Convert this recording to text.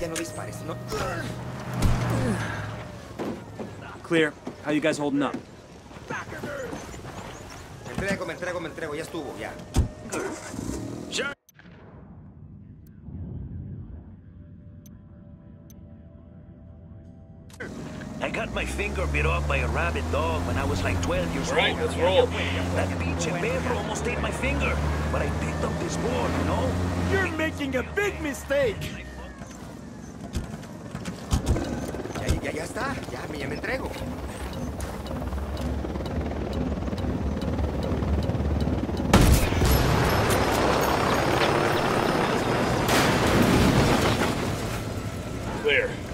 no. Clear. How you guys holding up? Me entrego, me entrego, me entrego. Ya estuvo, ya. I got my finger bit off by a rabid dog when I was like 12 years Right, old. let's roll. That pinche perro almost ate my finger, but I picked up this board, you know? You're making a big mistake! Ya, ya está. Ya, ya me entrego. There.